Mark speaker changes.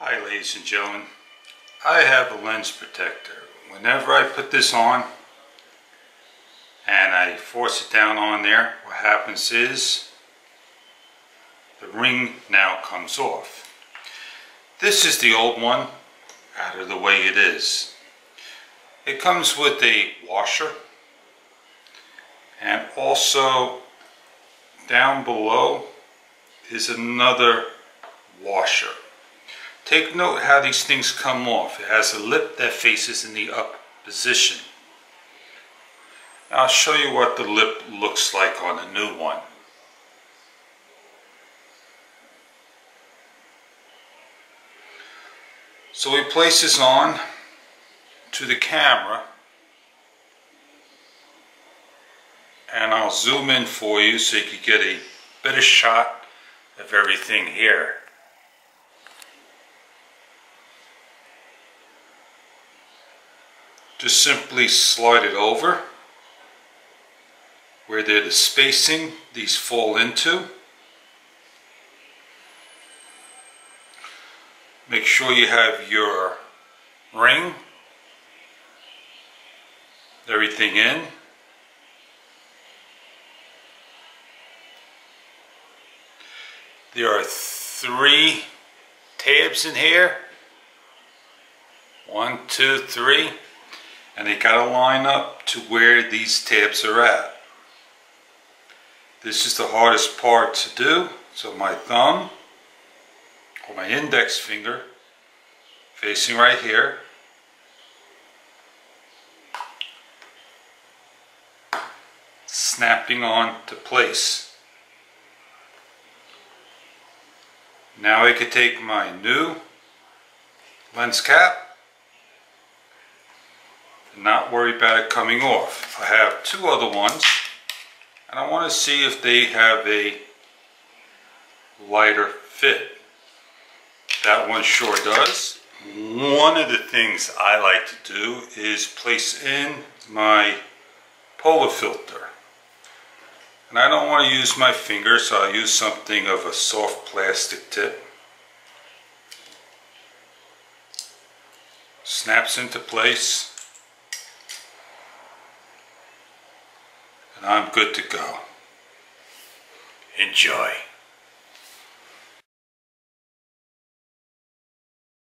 Speaker 1: Hi ladies and gentlemen, I have a lens protector. Whenever I put this on and I force it down on there, what happens is the ring now comes off. This is the old one, out of the way it is. It comes with a washer and also down below is another washer. Take note how these things come off. It has a lip that faces in the up position. I'll show you what the lip looks like on the new one. So we place this on to the camera and I'll zoom in for you so you can get a better shot of everything here. Just simply slide it over where there the spacing these fall into. Make sure you have your ring, everything in. There are three tabs in here. One, two, three and they got to line up to where these tabs are at. This is the hardest part to do, so my thumb or my index finger facing right here snapping on to place. Now I could take my new lens cap not worry about it coming off. I have two other ones and I want to see if they have a lighter fit. That one sure does. One of the things I like to do is place in my polar filter. And I don't want to use my finger so I'll use something of a soft plastic tip. Snaps into place. And I'm good to go. Enjoy.